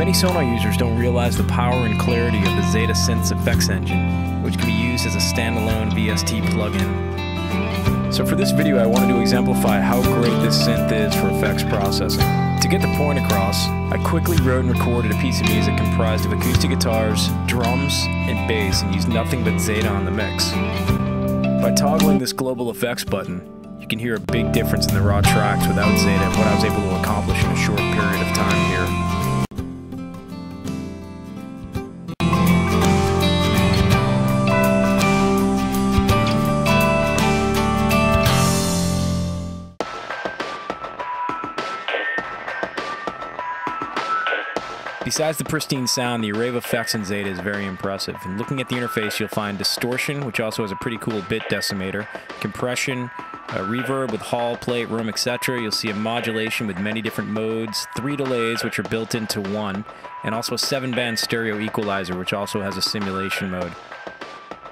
Many Sonar users don't realize the power and clarity of the Zeta Synth's effects engine, which can be used as a standalone VST plugin. So for this video I wanted to exemplify how great this synth is for effects processing. To get the point across, I quickly wrote and recorded a piece of music comprised of acoustic guitars, drums, and bass and used nothing but Zeta on the mix. By toggling this global effects button, you can hear a big difference in the raw tracks without Zeta and what I was able to accomplish in a short Besides the pristine sound, the array of effects in Zeta is very impressive. And looking at the interface, you'll find distortion, which also has a pretty cool bit decimator, compression, uh, reverb with hall, plate, room, etc. You'll see a modulation with many different modes, three delays, which are built into one, and also a seven-band stereo equalizer, which also has a simulation mode.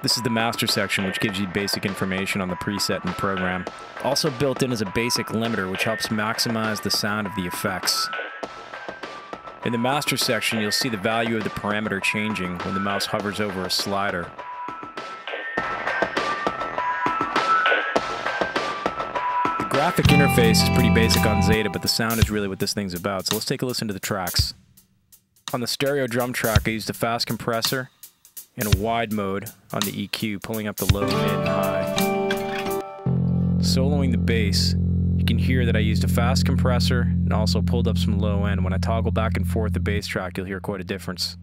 This is the master section, which gives you basic information on the preset and program. Also built in is a basic limiter, which helps maximize the sound of the effects. In the master section, you'll see the value of the parameter changing when the mouse hovers over a slider. The graphic interface is pretty basic on Zeta, but the sound is really what this thing's about, so let's take a listen to the tracks. On the stereo drum track, I used a fast compressor and a wide mode on the EQ, pulling up the low, mid, and high. Soloing the bass, can hear that I used a fast compressor and also pulled up some low end. When I toggle back and forth the bass track, you'll hear quite a difference.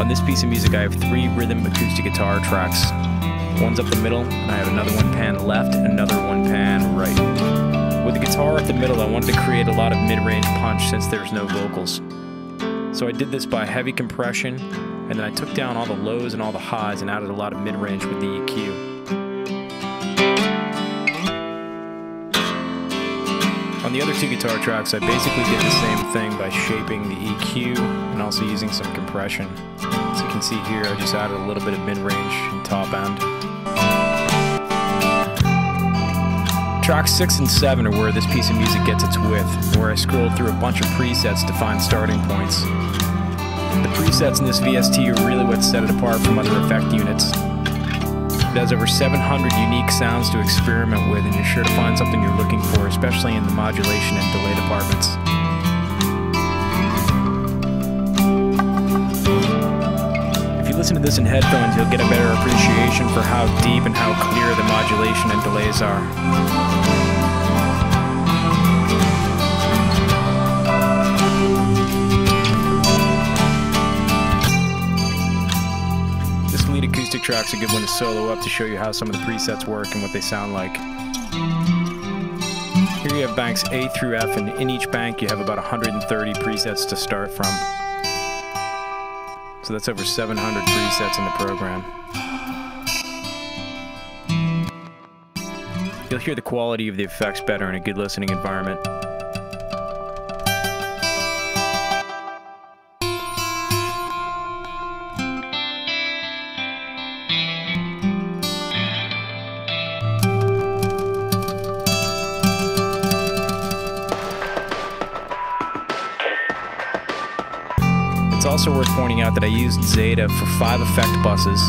On this piece of music, I have three rhythm acoustic guitar tracks. One's up the middle, and I have another one pan left and another one pan right. With the guitar up the middle, I wanted to create a lot of mid-range punch since there's no vocals. So I did this by heavy compression and then I took down all the lows and all the highs and added a lot of mid-range with the EQ. On the other two guitar tracks, I basically did the same thing by shaping the EQ and also using some compression. As you can see here, I just added a little bit of mid-range and top end. Tracks 6 and 7 are where this piece of music gets its width, where I scrolled through a bunch of presets to find starting points. Presets in this VST are really what set it apart from other effect units. It has over 700 unique sounds to experiment with, and you're sure to find something you're looking for, especially in the modulation and delay departments. If you listen to this in headphones, you'll get a better appreciation for how deep and how clear the modulation and delays are. Track's a good one to solo up to show you how some of the presets work and what they sound like. Here you have banks A through F, and in each bank you have about 130 presets to start from. So that's over 700 presets in the program. You'll hear the quality of the effects better in a good listening environment. It's also worth pointing out that I used Zeta for five effect buses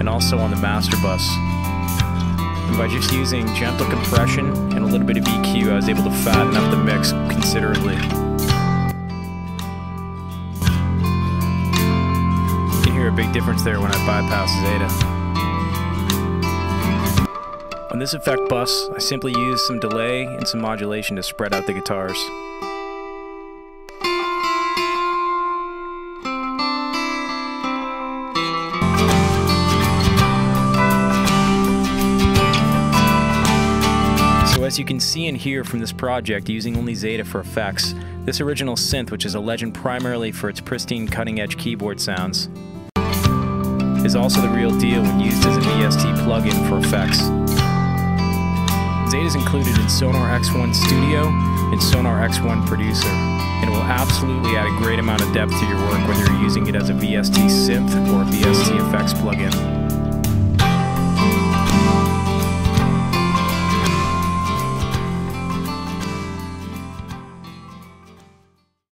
and also on the master bus. And by just using gentle compression and a little bit of EQ, I was able to fatten up the mix considerably. You can hear a big difference there when I bypass Zeta. On this effect bus, I simply used some delay and some modulation to spread out the guitars. As you can see and hear from this project using only Zeta for effects, this original synth, which is a legend primarily for its pristine cutting-edge keyboard sounds, is also the real deal when used as a VST plugin for effects. Zeta is included in Sonar X1 Studio and Sonar X1 Producer, and it will absolutely add a great amount of depth to your work whether you're using it as a VST synth or a VST effects plugin.